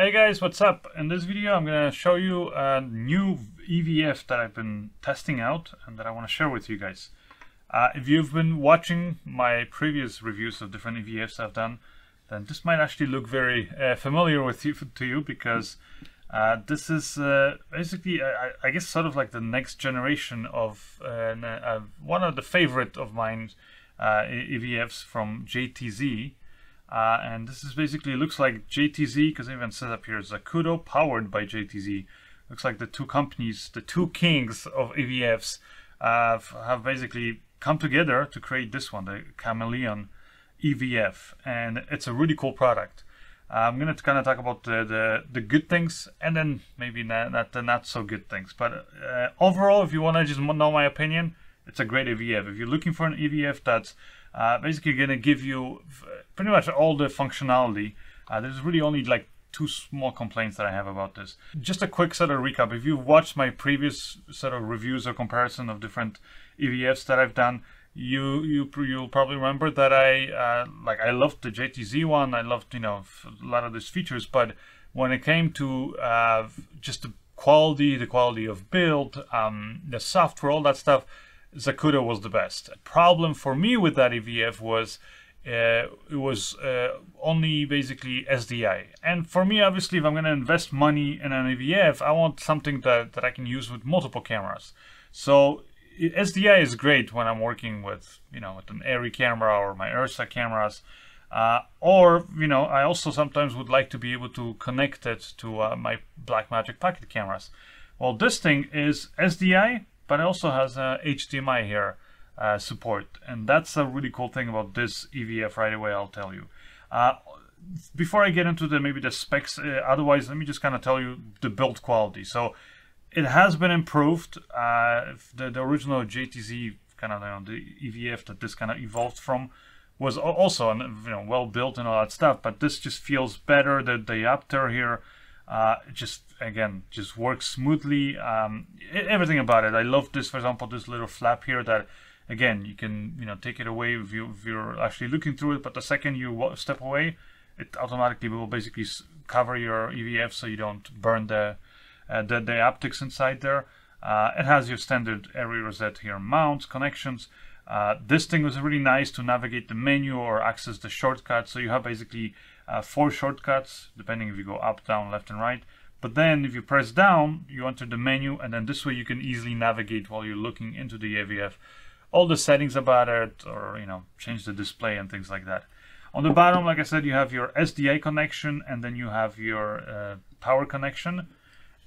Hey guys, what's up? In this video I'm to show you a new EVF that I've been testing out and that I want to share with you guys. Uh, if you've been watching my previous reviews of different EVFs I've done, then this might actually look very uh, familiar with you to you because uh, this is uh, basically, I, I, guess, sort of like the next generation of uh, one of the favorite of mine uh, EVFs from JTZ. Uh, and this is basically looks like JTZ because even set up here Zacuto powered by JTZ. Looks like the two companies, the two kings of EVFs, uh, have basically come together to create this one, the Kameleon EVF, and it's a really cool product. Uh, I'm gonna kind of talk about the, the, the good things and then maybe not, not the not so good things. But uh, overall, if you want to just know my opinion, it's a great EVF. If you're looking for an EVF that's uh, basically going to give you pretty much all the functionality. Uh, there's really only like two small complaints that I have about this. Just a quick sort of recap. If you've watched my previous sort of reviews or comparison of different EVFs that I've done, you you you'll probably remember that I uh, like I loved the JTZ one. I loved you know a lot of these features, but when it came to uh, just the quality, the quality of build, um, the software, all that stuff, Zacuto was the best. Problem for me with that EVF was uh, it was uh, only basically SDI. And for me, obviously, if I'm going to invest money in an EVF, I want something that, that I can use with multiple cameras. So SDI is great when I'm working with, you know, with an Arri camera or my Ursa cameras. Uh, or, you know, I also sometimes would like to be able to connect it to uh, my Blackmagic Pocket cameras. Well, this thing is SDI, but it also has a HDMI here uh, support. And that's a really cool thing about this EVF right away, I'll tell you. Uh, before I get into the maybe the specs, uh, otherwise, let me just kind of tell you the build quality. So it has been improved. Uh, the, the original JTZ kind of you know, the EVF that this kind of evolved from was also you know well built and all that stuff. But this just feels better. The diopter here uh, just again just works smoothly. Um, everything about it. I love this. For example, this little flap here that again you can you know take it away if, you, if you're actually looking through it. But the second you step away, it automatically will basically cover your EVF so you don't burn the uh, the, the optics inside there. Uh, it has your standard Arri rosette here mounts, connections. Uh, this thing was really nice to navigate the menu or access the shortcuts. So you have basically uh, four shortcuts, depending if you go up, down, left, and right. But then if you press down, you enter the menu, and then this way you can easily navigate while you're looking into the EVF. All the settings about it, or you know, change the display and things like that. On the bottom, like I said, you have your SDI connection, and then you have your uh, power connection,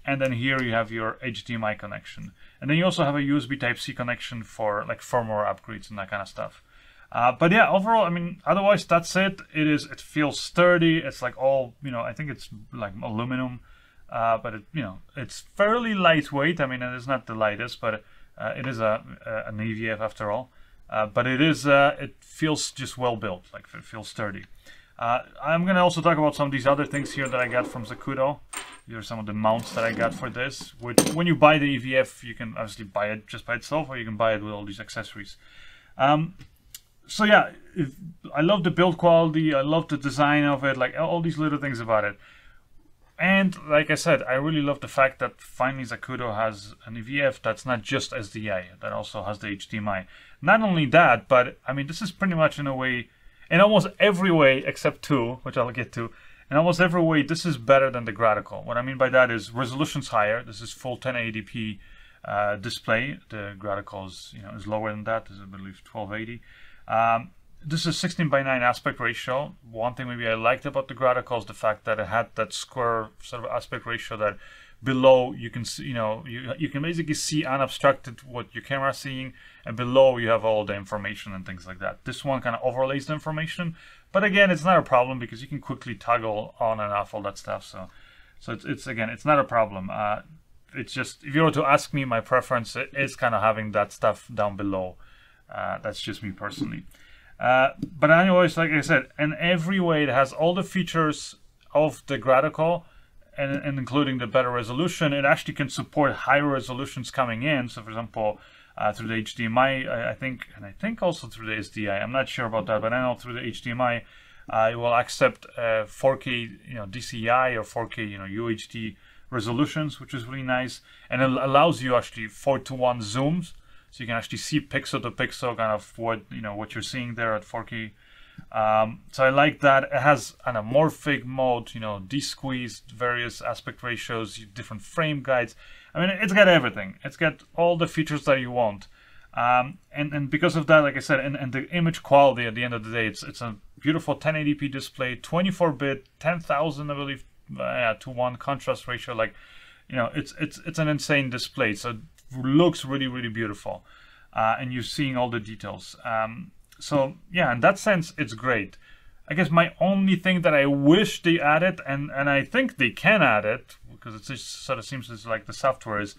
and then here you have your HDMI connection. And then you also have a USB Type-C connection for like firmware upgrades and that kind of stuff. Uh, but yeah, overall, I mean, otherwise that's it. It is, it feels sturdy. It's like all, you know, I think it's like aluminum, uh, but it, you know, it's fairly lightweight. I mean, it is not the lightest, but uh, it is a, a an EVF after all. Uh, but it is, uh, it feels just well built, like it feels sturdy. Uh, I'm gonna also talk about some of these other things here that I got from Zacuto. These are some of the mounts that I got for this. Which, when you buy the EVF, you can obviously buy it just by itself, or you can buy it with all these accessories. Um, so yeah, if, I love the build quality. I love the design of it. Like all these little things about it. And like I said, I really love the fact that finally Zacuto has an EVF that's not just SDI, that also has the HDMI. Not only that, but I mean, this is pretty much in a way, in almost every way except two, which I'll get to, in almost every way, this is better than the Gratical. What I mean by that is resolution's higher. This is full 1080p uh, display. The Gratical is, you know, is lower than that. This is, I believe, 1280. Um, this is 16 by 9 aspect ratio. One thing maybe I liked about the Gratical is the fact that it had that square sort of aspect ratio that below you can see, you know, you, you can basically see unobstructed what your camera is seeing and below you have all the information and things like that. This one kind of overlays the information, but again, it's not a problem because you can quickly toggle on and off all that stuff. So, so it's, it's again, it's not a problem. Uh, it's just, if you were to ask me, my preference is kind of having that stuff down below. Uh, that's just me personally. Uh, but anyways, like I said, in every way it has all the features of the Gratical and, and, including the better resolution. It actually can support higher resolutions coming in. So for example, uh, through the HDMI, I, I, think, and I think also through the SDI. I'm not sure about that, but I know through the HDMI, Uh, it will accept uh, 4K, you know, DCI or 4K, you know, UHD resolutions, which is really nice, and it allows you actually four to one zooms, so you can actually see pixel to pixel kind of what you know what you're seeing there at 4K. Um, so I like that. It has an amorphic mode, you know, de-squeezed various aspect ratios, different frame guides. I mean, it's got everything. It's got all the features that you want. Um, and, and because of that, like I said, and, and the image quality at the end of the day, it's it's a beautiful 1080p display, 24-bit, 10,000, I believe, uh, to one contrast ratio. Like, you know, it's it's it's an insane display. So looks really really beautiful, uh, and you're seeing all the details. Um, so yeah, in that sense, it's great. I guess my only thing that I wish they added, and and I think they can add it because it just sort of seems as like the software is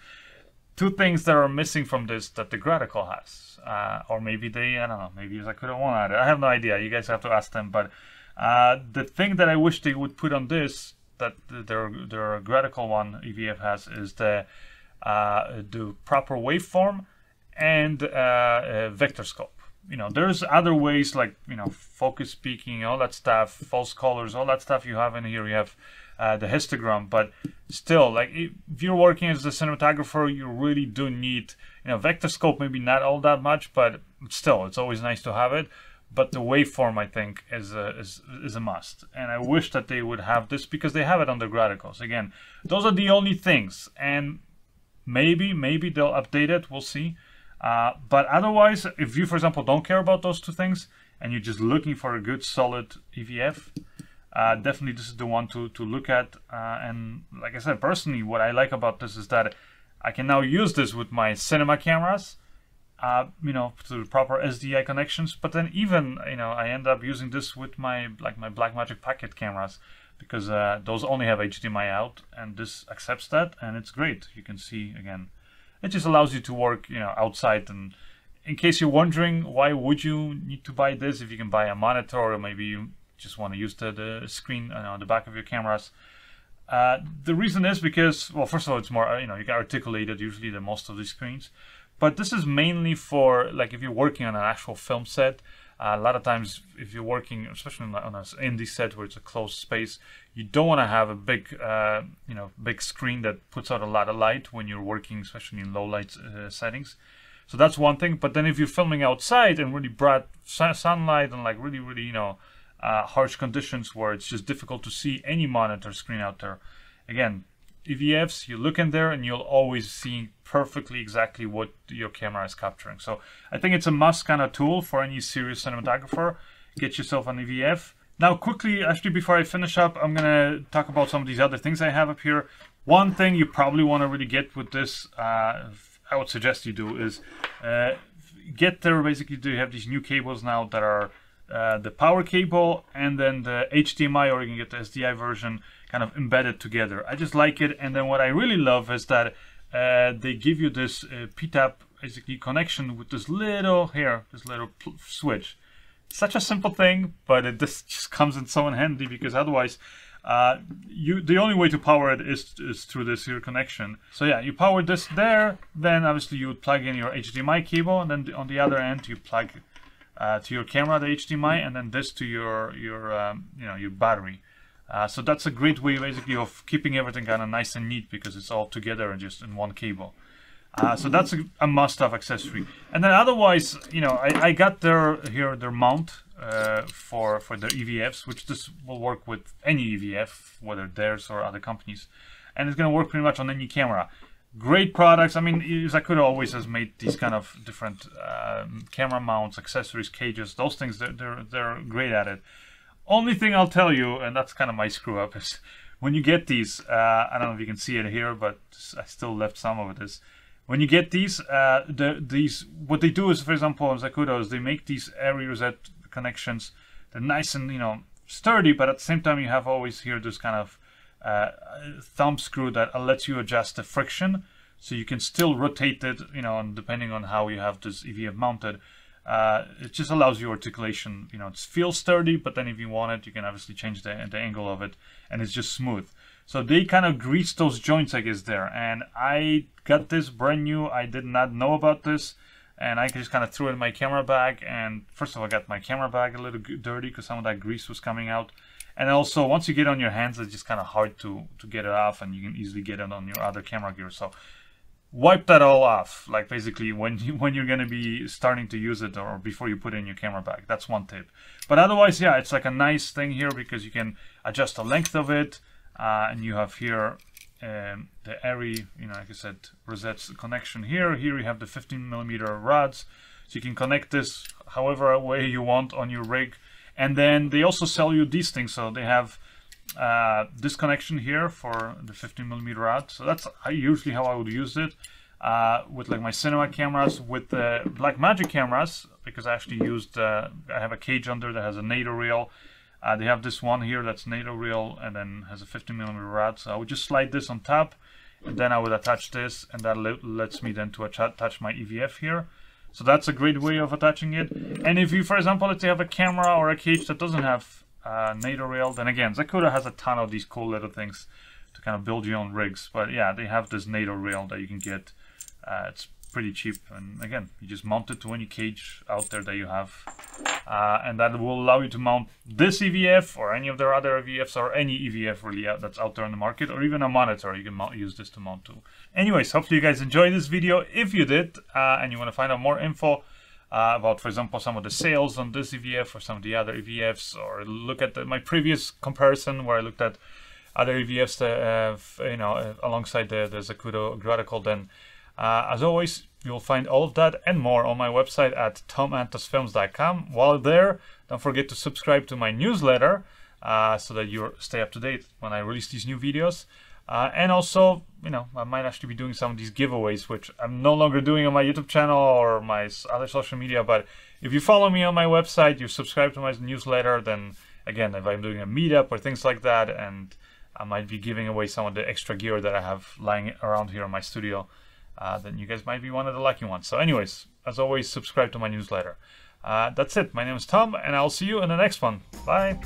two things that are missing from this that the Gratical has, uh, or maybe they I don't know maybe I could have add it. I have no idea. You guys have to ask them. But uh, the thing that I wish they would put on this that their their Gratical one EVF has is the the proper waveform and uh, uh, vector scope you know, there's other ways like, you know, focus peaking, all that stuff, false colors, all that stuff you have in here. You have uh, the histogram, but still, like, if you're working as a cinematographer, you really do need, you know, vector scope, maybe not all that much, but still, it's always nice to have it. But the waveform, I think, is a, is, is a must. And I wish that they would have this because they have it on the Graticals. Again, those are the only things. And maybe, maybe they'll update it. We'll see. Uh, but otherwise, if you, for example, don't care about those two things and you're just looking for a good solid EVF, uh, definitely this is the one to, to look at. Uh, and like I said, personally, what I like about this is that I can now use this with my cinema cameras, uh, you know, to the proper SDI connections. But then even, you know, I end up using this with my like my Blackmagic Pocket cameras because uh, those only have HDMI out and this accepts that and it's great. You can see again it just allows you to work, you know, outside. And in case you're wondering why would you need to buy this if you can buy a monitor or maybe you just want to use the, the screen uh, on the back of your cameras. Uh, the reason is because, well, first of all, it's more, uh, you know, you can articulate it usually than most of these screens. But this is mainly for, like, if you're working on an actual film set, a lot of times, if you're working, especially on an indie set where it's a closed space, you don't want to have a big, uh, you know, big screen that puts out a lot of light when you're working, especially in low light uh, settings. So that's one thing. But then if you're filming outside and really bright sunlight and like really, really, you know, uh, harsh conditions where it's just difficult to see any monitor screen out there, again, EVFs, you look in there and you'll always see perfectly exactly what your camera is capturing. So I think it's a must kind of tool for any serious cinematographer. Get yourself an EVF. Now quickly, actually before I finish up, I'm gonna talk about some of these other things I have up here. One thing you probably want to really get with this, uh, I would suggest you do, is uh, get there basically do you have these new cables now that are uh, the power cable and then the HDMI or you can get the SDI version kind of embedded together. I just like it. And then what I really love is that uh, they give you this uh, PTAP basically connection with this little here, this little switch. Such a simple thing, but it just, just comes in so handy because otherwise uh, you the only way to power it is, is through this here connection. So yeah, you power this there, then obviously you would plug in your HDMI cable, and then on the other end you plug uh, to your camera the HDMI, and then this to your your um, you know your battery. Uh, so that's a great way basically of keeping everything kind of nice and neat because it's all together and just in one cable. Uh, so that's a, a must-have accessory. And then otherwise, you know, I, I got their here their mount uh, for for their EVFs, which this will work with any EVF, whether theirs or other companies, and it's going to work pretty much on any camera. Great products. I mean, Zacuto always has made these kind of different um, camera mounts, accessories, cages. Those things they're they're, they're great at it. Only thing I'll tell you, and that's kind of my screw up, is when you get these, uh, I don't know if you can see it here, but I still left some of it, is when you get these, uh, the, these, what they do is, for example, on Zacuto, is they make these Arri rosette connections. They're nice and, you know, sturdy, but at the same time, you have always here this kind of uh, thumb screw that lets you adjust the friction. So you can still rotate it, you know, and depending on how you have this EVF mounted, uh, it just allows you articulation. You know, it feels sturdy, but then if you want it, you can obviously change the, the angle of it, and it's just smooth. So they kind of grease those joints, I guess, there. And I got this brand new. I did not know about this. and I just kind of threw it in my camera bag. And first of all, I got my camera bag a little dirty because some of that grease was coming out. And also, once you get on your hands, it's just kind of hard to, to get it off, and you can easily get it on your other camera gear. So wipe that all off, like basically when you when you're gonna be starting to use it or before you put in your camera bag. That's one tip. But otherwise, yeah, it's like a nice thing here because you can adjust the length of it, uh, and you have here um, the Arri, you know, like I said, rosettes connection here. Here you have the 15 millimeter rods, so you can connect this however way you want on your rig. And then they also sell you these things, so they have uh, this connection here for the 15 millimeter rod. So that's usually how I would use it. Uh, with like my cinema cameras, with the Blackmagic cameras, because I actually used, uh, I have a cage under that has a NATO rail uh, they have this one here that's NATO rail and then has a 15 millimeter rod. So I would just slide this on top and then I would attach this and that lets me then to attach my EVF here. So that's a great way of attaching it. And if you, for example, let's say have a camera or a cage that doesn't have uh, NATO rail, then again, Zacuto has a ton of these cool little things to kind of build your own rigs. But yeah, they have this NATO rail that you can get. Uh, it's pretty cheap and again you just mount it to any cage out there that you have uh, and that will allow you to mount this EVF or any of their other EVFs or any EVF really uh, that's out there in the market or even a monitor you can mount, use this to mount to. Anyways, hopefully you guys enjoyed this video. If you did uh, and you want to find out more info uh, about, for example, some of the sales on this EVF or some of the other EVFs or look at the, my previous comparison where I looked at other EVFs that have, you know, alongside the, the Zacuto Gratical, then uh, as always, you'll find all of that and more on my website at tomantosfilms.com. While there, don't forget to subscribe to my newsletter uh, so that you stay up to date when I release these new videos. Uh, and also, you know, I might actually be doing some of these giveaways, which I'm no longer doing on my YouTube channel or my other social media. But if you follow me on my website, you subscribe to my newsletter, then again, if I'm doing a meetup or things like that, and I might be giving away some of the extra gear that I have lying around here in my studio uh, then you guys might be one of the lucky ones. So anyways, as always, subscribe to my newsletter. Uh, that's it. My name is Tom, and I'll see you in the next one. Bye.